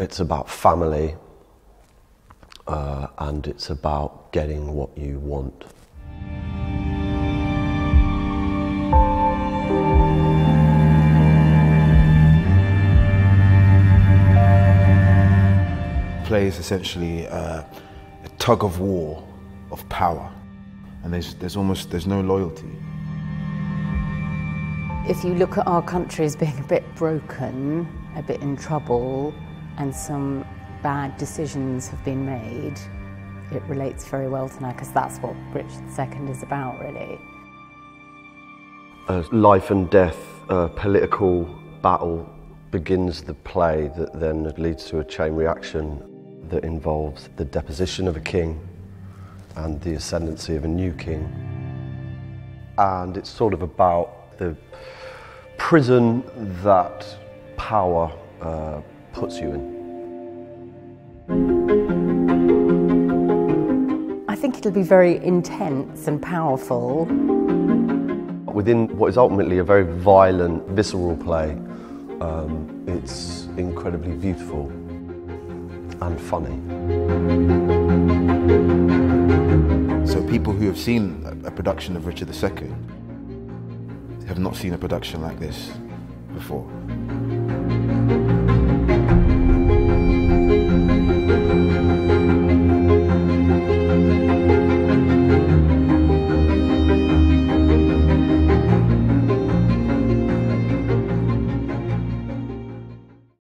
It's about family uh, and it's about getting what you want. Play is essentially uh, a tug of war of power, and there's, there's almost there's no loyalty. If you look at our country as being a bit broken, a bit in trouble, and some bad decisions have been made, it relates very well to now because that's what Richard II is about, really. A life and death uh, political battle begins the play that then leads to a chain reaction that involves the deposition of a king and the ascendancy of a new king. And it's sort of about the prison that power uh, puts you in. Think it'll be very intense and powerful. Within what is ultimately a very violent, visceral play, um, it's incredibly beautiful and funny. So people who have seen a, a production of Richard II have not seen a production like this before.